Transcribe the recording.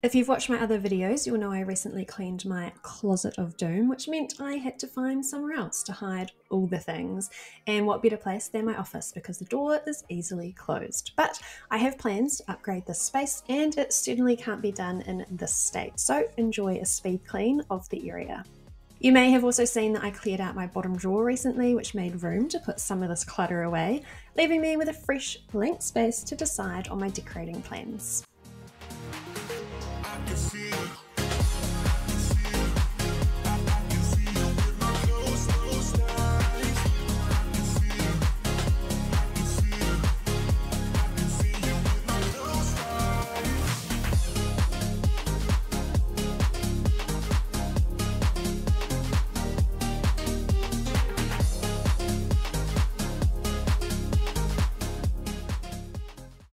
If you've watched my other videos, you'll know I recently cleaned my closet of doom, which meant I had to find somewhere else to hide all the things. And what better place than my office because the door is easily closed. But I have plans to upgrade this space and it certainly can't be done in this state. So enjoy a speed clean of the area. You may have also seen that I cleared out my bottom drawer recently, which made room to put some of this clutter away, leaving me with a fresh blank space to decide on my decorating plans.